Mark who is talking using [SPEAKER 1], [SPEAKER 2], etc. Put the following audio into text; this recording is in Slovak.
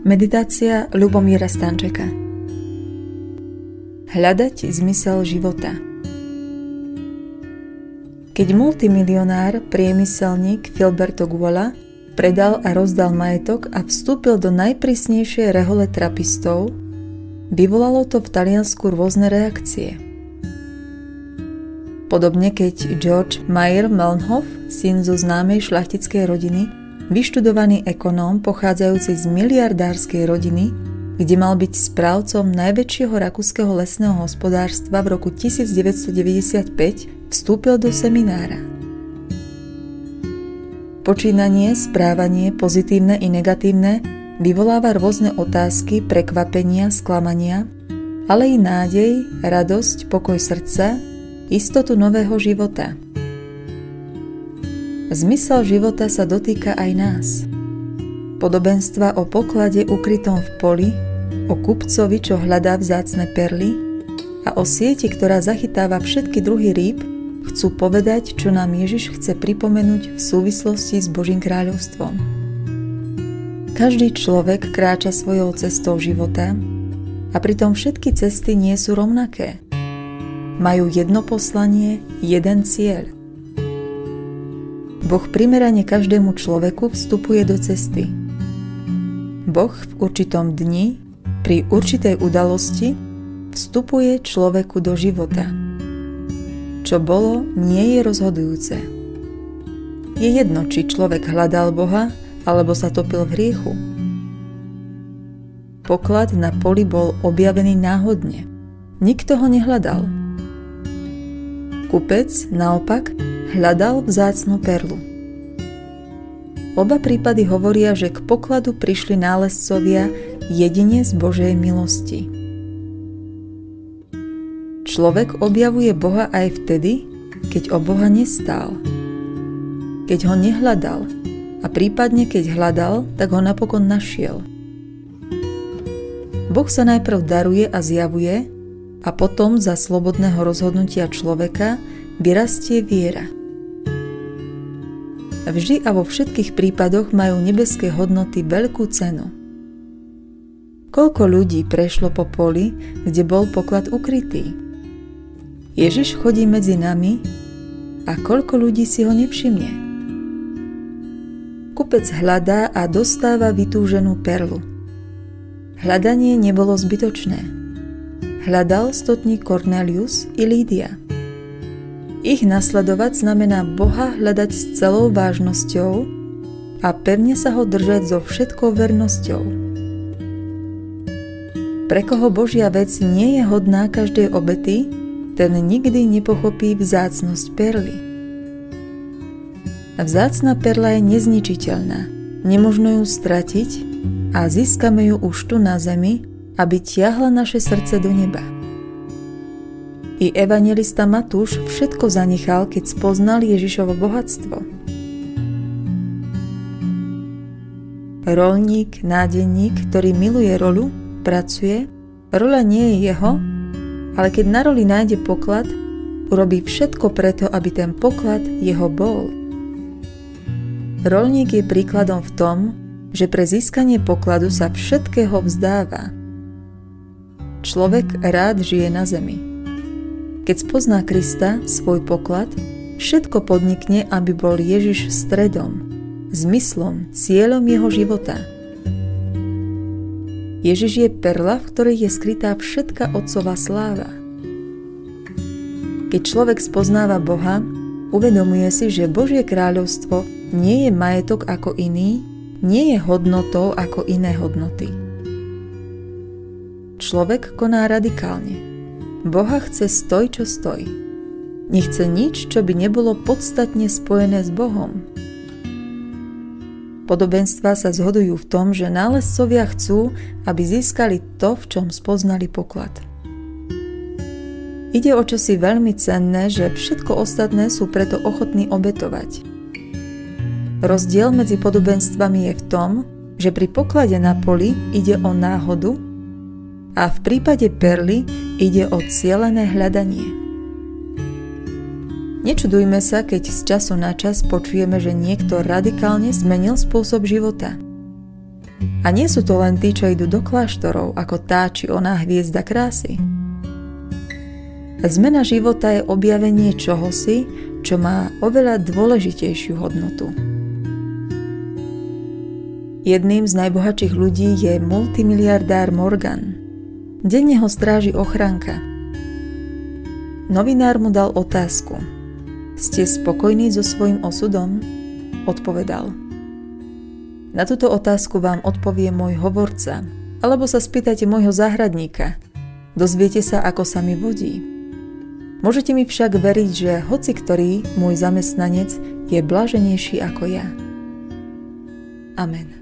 [SPEAKER 1] Meditácia Ľubomíra Stančeka Hľadať zmysel života Keď multimilionár, priemyselník Filberto Guola predal a rozdal majetok a vstúpil do najprísnejšej rehole trapistov, vyvolalo to v Taliansku rôzne reakcie. Podobne keď George Meyer Melnhof, syn zo známej šlachtickej rodiny, vyštudovaný ekonóm pochádzajúci z miliardárskej rodiny, kde mal byť správcom najväčšieho rakúskeho lesného hospodárstva v roku 1995, vstúpil do seminára. Počínanie, správanie, pozitívne i negatívne, vyvoláva rôzne otázky, prekvapenia, sklamania, ale i nádej, radosť, pokoj srdca, istotu nového života – Zmysel života sa dotýka aj nás. Podobenstva o poklade ukrytom v poli, o kupcovi, čo hľadá vzácne perly a o sieti, ktorá zachytáva všetky druhy rýb, chcú povedať, čo nám Ježiš chce pripomenúť v súvislosti s Božím kráľovstvom. Každý človek kráča svojou cestou života a pritom všetky cesty nie sú rovnaké. Majú jedno poslanie, jeden cieľ – Boh primerane každému človeku vstupuje do cesty. Boh v určitom dni, pri určitej udalosti, vstupuje človeku do života. Čo bolo, nie je rozhodujúce. Je jedno, či človek hľadal Boha, alebo sa topil v hriechu. Poklad na poli bol objavený náhodne. Nikto ho nehľadal. Kupec, naopak, hľadal vzácnu perlu. Oba prípady hovoria, že k pokladu prišli nálezcovia jedine z Božej milosti. Človek objavuje Boha aj vtedy, keď o Boha nestál. Keď ho nehľadal a prípadne keď hľadal, tak ho napokon našiel. Boh sa najprv daruje a zjavuje a potom za slobodného rozhodnutia človeka vyrastie viera – Vždy a vo všetkých prípadoch majú nebeské hodnoty veľkú cenu. Koľko ľudí prešlo po poli, kde bol poklad ukrytý? Ježiš chodí medzi nami a koľko ľudí si ho nevšimne? Kupec hľadá a dostáva vytúženú perlu. Hľadanie nebolo zbytočné. Hľadal stotník Cornelius i Lídia. Ich nasledovať znamená Boha hľadať s celou vážnosťou a pevne sa ho držať so všetkou vernosťou. Pre koho Božia vec nie je hodná každej obety, ten nikdy nepochopí vzácnosť perly. Vzácna perla je nezničiteľná, nemožno ju stratiť a získame ju už tu na zemi, aby tiahla naše srdce do neba. I evangelista Matúš všetko zanechal, keď spoznal Ježišovo bohatstvo. Rolník, nádenník, ktorý miluje rolu, pracuje, rola nie je jeho, ale keď na roli nájde poklad, urobí všetko preto, aby ten poklad jeho bol. Rolník je príkladom v tom, že pre získanie pokladu sa všetkého vzdáva. Človek rád žije na zemi. Keď spozná Krista, svoj poklad, všetko podnikne, aby bol Ježiš stredom, zmyslom, cieľom jeho života. Ježiš je perla, v ktorej je skrytá všetka otcová sláva. Keď človek spoznáva Boha, uvedomuje si, že Božie kráľovstvo nie je majetok ako iný, nie je hodnotou ako iné hodnoty. Človek koná radikálne – Boha chce stoj, čo stoj. Nechce nič, čo by nebolo podstatne spojené s Bohom. Podobenstva sa zhodujú v tom, že nálezcovia chcú, aby získali to, v čom spoznali poklad. Ide o čosi veľmi cenné, že všetko ostatné sú preto ochotní obetovať. Rozdiel medzi podobenstvami je v tom, že pri poklade na poli ide o náhodu a v prípade perly ide o cielené hľadanie. Nečudujme sa, keď z času na čas počujeme, že niekto radikálne zmenil spôsob života. A nie sú to len tí, čo idú do kláštorov ako tá či oná hviezda krásy. Zmena života je objavenie čohosi, čo má oveľa dôležitejšiu hodnotu. Jedným z najbohatších ľudí je multimiliardár Morgan. Denne ho stráži ochranka. Novinár mu dal otázku. Ste spokojní so svojím osudom? Odpovedal. Na túto otázku vám odpovie môj hovorca, alebo sa spýtajte môjho záhradníka. Dozviete sa, ako sa mi vodí. Môžete mi však veriť, že hoci ktorý môj zamestnanec je blaženejší ako ja. Amen.